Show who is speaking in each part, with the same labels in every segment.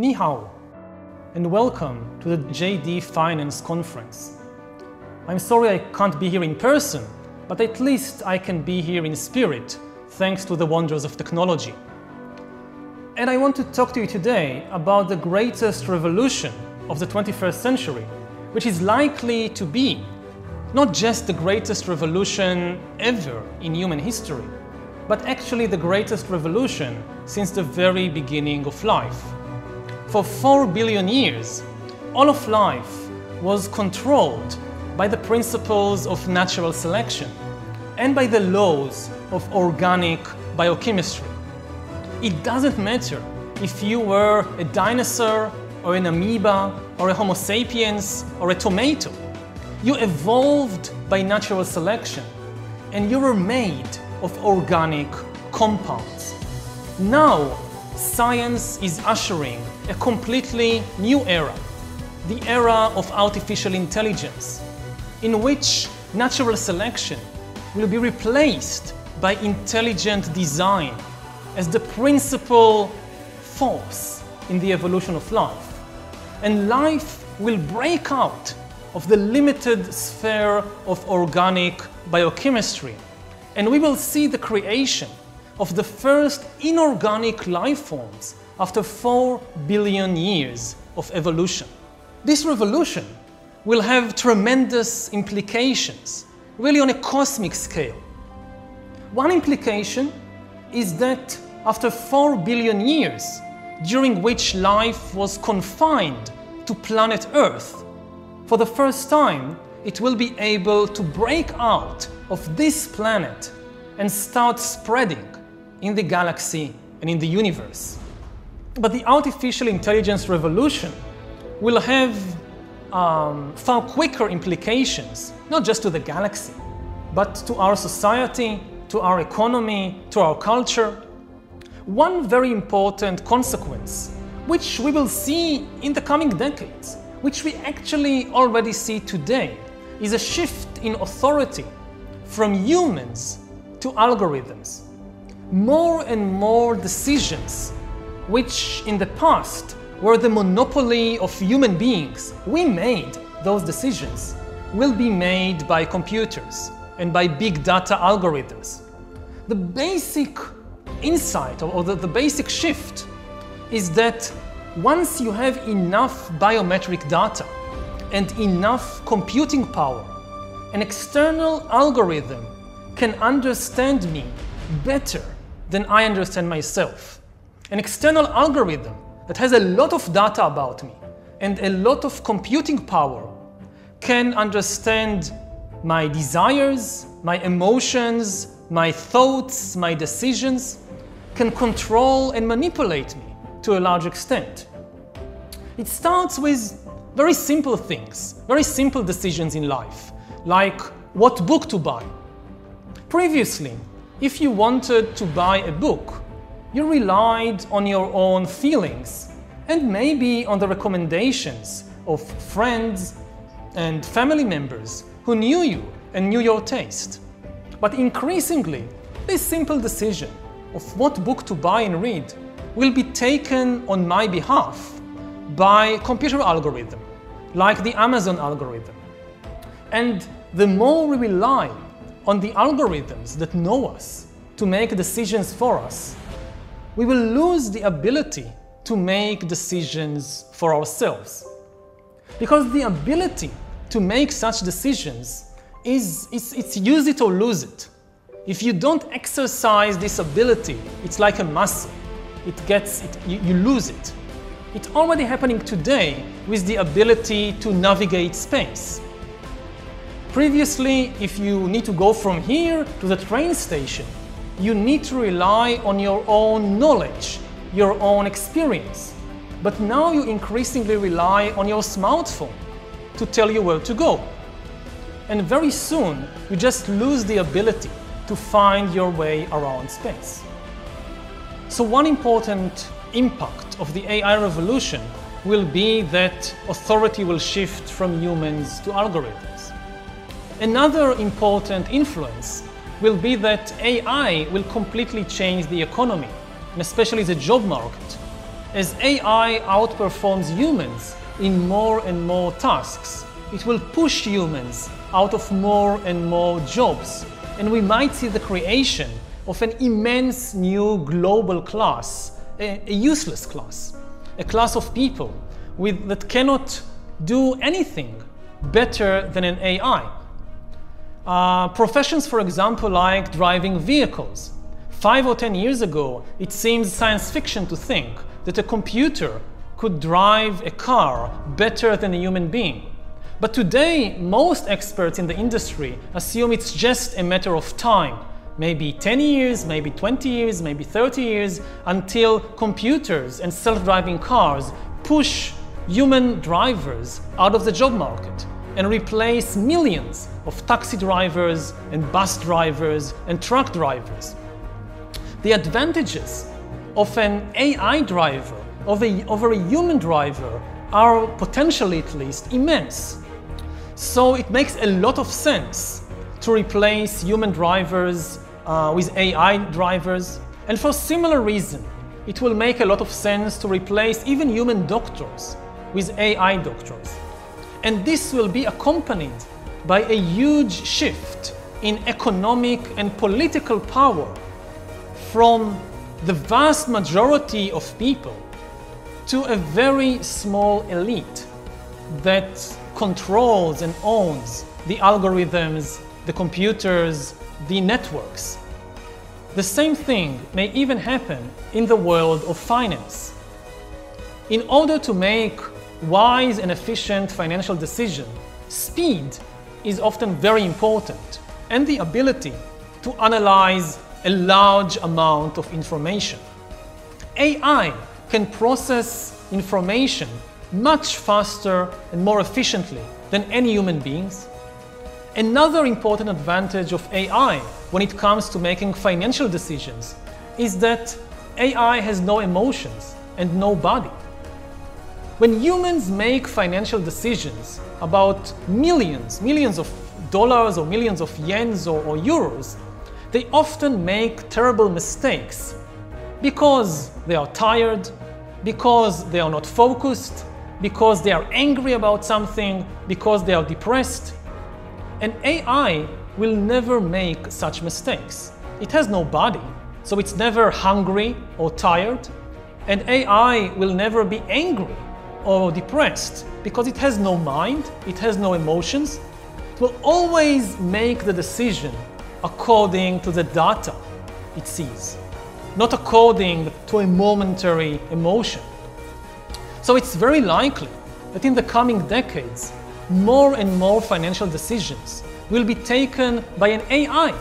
Speaker 1: Ni hao, and welcome to the JD Finance Conference. I'm sorry I can't be here in person, but at least I can be here in spirit thanks to the wonders of technology. And I want to talk to you today about the greatest revolution of the 21st century, which is likely to be not just the greatest revolution ever in human history, but actually the greatest revolution since the very beginning of life. For four billion years, all of life was controlled by the principles of natural selection and by the laws of organic biochemistry. It doesn't matter if you were a dinosaur or an amoeba or a Homo sapiens or a tomato. You evolved by natural selection and you were made of organic compounds. Now, science is ushering a completely new era, the era of artificial intelligence, in which natural selection will be replaced by intelligent design as the principal force in the evolution of life. And life will break out of the limited sphere of organic biochemistry. And we will see the creation of the first inorganic life forms after 4 billion years of evolution. This revolution will have tremendous implications, really on a cosmic scale. One implication is that after 4 billion years, during which life was confined to planet Earth, for the first time, it will be able to break out of this planet and start spreading in the galaxy and in the universe. But the artificial intelligence revolution will have um, far quicker implications, not just to the galaxy, but to our society, to our economy, to our culture. One very important consequence, which we will see in the coming decades, which we actually already see today, is a shift in authority from humans to algorithms. More and more decisions, which in the past were the monopoly of human beings, we made those decisions, will be made by computers and by big data algorithms. The basic insight or the, the basic shift is that once you have enough biometric data and enough computing power, an external algorithm can understand me better than I understand myself. An external algorithm that has a lot of data about me and a lot of computing power can understand my desires, my emotions, my thoughts, my decisions, can control and manipulate me to a large extent. It starts with very simple things, very simple decisions in life, like what book to buy. Previously, if you wanted to buy a book, you relied on your own feelings and maybe on the recommendations of friends and family members who knew you and knew your taste. But increasingly, this simple decision of what book to buy and read will be taken on my behalf by computer algorithm, like the Amazon algorithm. And the more we rely on the algorithms that know us to make decisions for us, we will lose the ability to make decisions for ourselves. Because the ability to make such decisions is it's, it's use it or lose it. If you don't exercise this ability, it's like a muscle. It gets, it, you, you lose it. It's already happening today with the ability to navigate space. Previously, if you need to go from here to the train station, you need to rely on your own knowledge, your own experience. But now you increasingly rely on your smartphone to tell you where to go. And very soon, you just lose the ability to find your way around space. So one important impact of the AI revolution will be that authority will shift from humans to algorithms. Another important influence will be that AI will completely change the economy, and especially the job market. as AI outperforms humans in more and more tasks, it will push humans out of more and more jobs, and we might see the creation of an immense new global class, a, a useless class, a class of people with, that cannot do anything better than an AI. Uh, professions, for example, like driving vehicles. Five or ten years ago, it seems science fiction to think that a computer could drive a car better than a human being. But today, most experts in the industry assume it's just a matter of time maybe 10 years, maybe 20 years, maybe 30 years, until computers and self driving cars push human drivers out of the job market and replace millions of taxi drivers and bus drivers and truck drivers. The advantages of an AI driver over a, over a human driver are potentially at least immense. So it makes a lot of sense to replace human drivers uh, with AI drivers. And for similar reason, it will make a lot of sense to replace even human doctors with AI doctors. And this will be accompanied by a huge shift in economic and political power from the vast majority of people to a very small elite that controls and owns the algorithms, the computers, the networks. The same thing may even happen in the world of finance. In order to make wise and efficient financial decisions, speed is often very important and the ability to analyze a large amount of information. AI can process information much faster and more efficiently than any human beings Another important advantage of AI when it comes to making financial decisions is that AI has no emotions and no body. When humans make financial decisions about millions, millions of dollars or millions of yens or, or euros, they often make terrible mistakes because they are tired, because they are not focused, because they are angry about something, because they are depressed, and AI will never make such mistakes. It has no body, so it's never hungry or tired. And AI will never be angry or depressed because it has no mind, it has no emotions. It will always make the decision according to the data it sees, not according to a momentary emotion. So it's very likely that in the coming decades, more and more financial decisions will be taken by an AI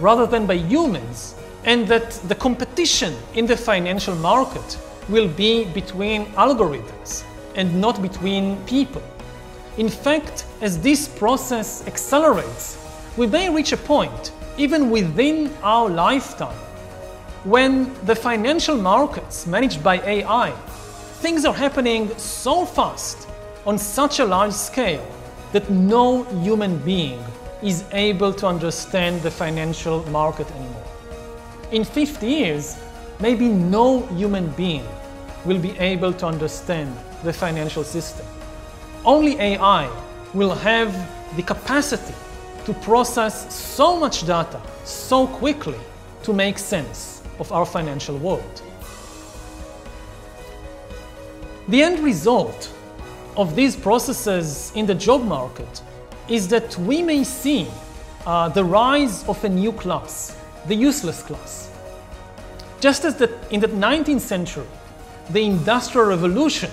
Speaker 1: rather than by humans, and that the competition in the financial market will be between algorithms and not between people. In fact, as this process accelerates, we may reach a point, even within our lifetime, when the financial markets managed by AI, things are happening so fast on such a large scale that no human being is able to understand the financial market anymore. In 50 years, maybe no human being will be able to understand the financial system. Only AI will have the capacity to process so much data so quickly to make sense of our financial world. The end result of these processes in the job market is that we may see uh, the rise of a new class, the useless class. Just as that in the 19th century, the Industrial Revolution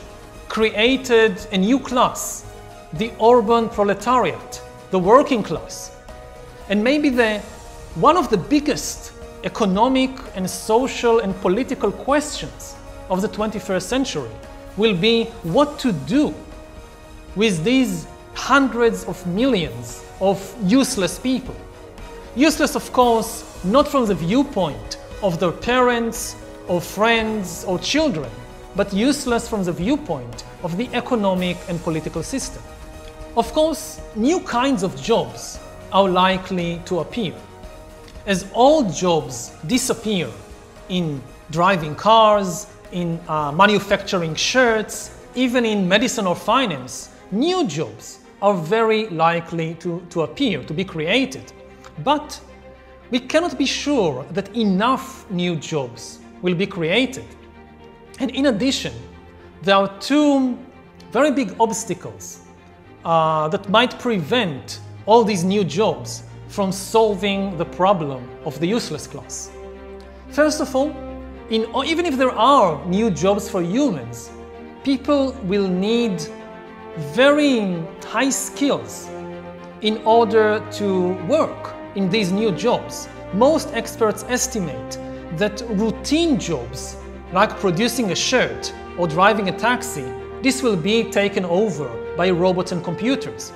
Speaker 1: created a new class, the urban proletariat, the working class. And maybe the, one of the biggest economic and social and political questions of the 21st century will be what to do with these hundreds of millions of useless people. Useless, of course, not from the viewpoint of their parents or friends or children, but useless from the viewpoint of the economic and political system. Of course, new kinds of jobs are likely to appear. As old jobs disappear in driving cars, in uh, manufacturing shirts, even in medicine or finance, new jobs are very likely to, to appear, to be created. But we cannot be sure that enough new jobs will be created. And in addition, there are two very big obstacles uh, that might prevent all these new jobs from solving the problem of the useless class. First of all, in, even if there are new jobs for humans, people will need very high skills in order to work in these new jobs. Most experts estimate that routine jobs, like producing a shirt or driving a taxi, this will be taken over by robots and computers.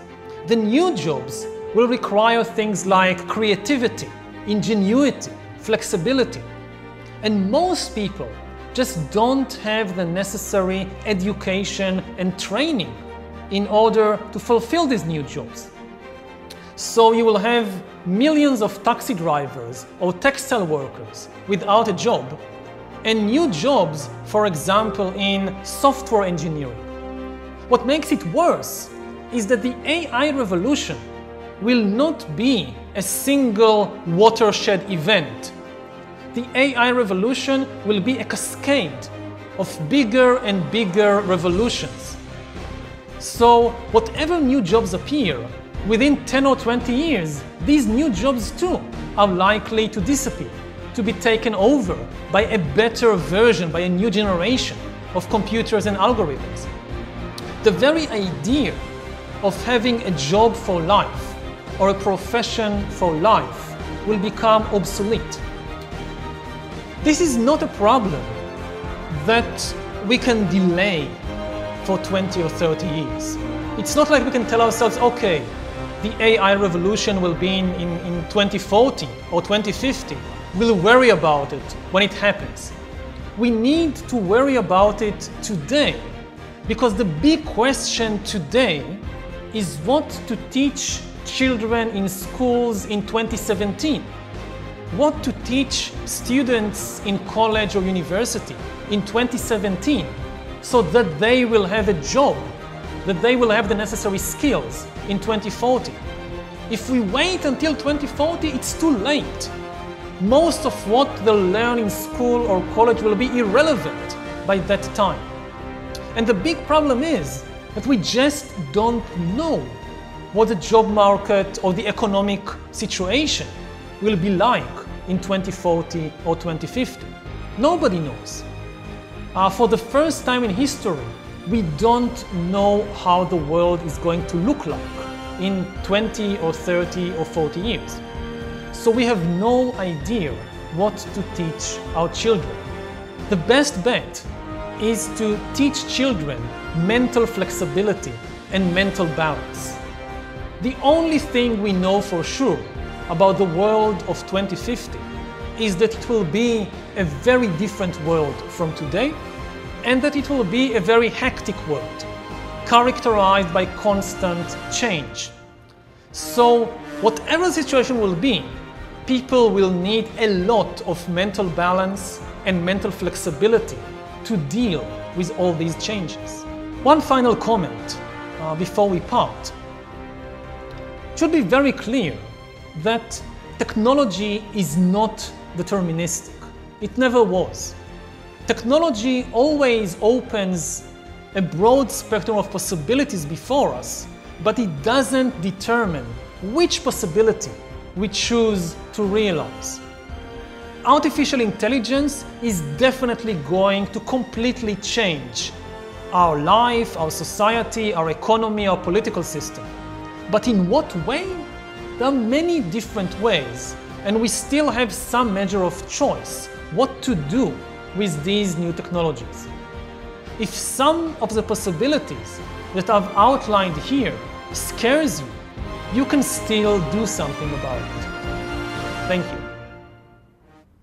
Speaker 1: The new jobs will require things like creativity, ingenuity, flexibility. And most people just don't have the necessary education and training in order to fulfill these new jobs. So you will have millions of taxi drivers or textile workers without a job and new jobs, for example, in software engineering. What makes it worse is that the AI revolution will not be a single watershed event. The AI revolution will be a cascade of bigger and bigger revolutions. So, whatever new jobs appear, within 10 or 20 years, these new jobs too are likely to disappear, to be taken over by a better version, by a new generation of computers and algorithms. The very idea of having a job for life or a profession for life will become obsolete. This is not a problem that we can delay for 20 or 30 years. It's not like we can tell ourselves, okay, the AI revolution will be in, in, in 2040 or 2050. We'll worry about it when it happens. We need to worry about it today because the big question today is what to teach children in schools in 2017. What to teach students in college or university in 2017 so that they will have a job, that they will have the necessary skills in 2040. If we wait until 2040, it's too late. Most of what they'll learn in school or college will be irrelevant by that time. And the big problem is that we just don't know what the job market or the economic situation will be like in 2040 or 2050. Nobody knows. Uh, for the first time in history, we don't know how the world is going to look like in 20 or 30 or 40 years. So we have no idea what to teach our children. The best bet is to teach children mental flexibility and mental balance. The only thing we know for sure about the world of 2050 is that it will be a very different world from today and that it will be a very hectic world, characterized by constant change. So, whatever the situation will be, people will need a lot of mental balance and mental flexibility to deal with all these changes. One final comment uh, before we part. It should be very clear that technology is not deterministic. It never was. Technology always opens a broad spectrum of possibilities before us, but it doesn't determine which possibility we choose to realize. Artificial intelligence is definitely going to completely change our life, our society, our economy, our political system. But in what way? There are many different ways, and we still have some measure of choice what to do with these new technologies. If some of the possibilities that I've outlined here scares you, you can still do something about it. Thank you.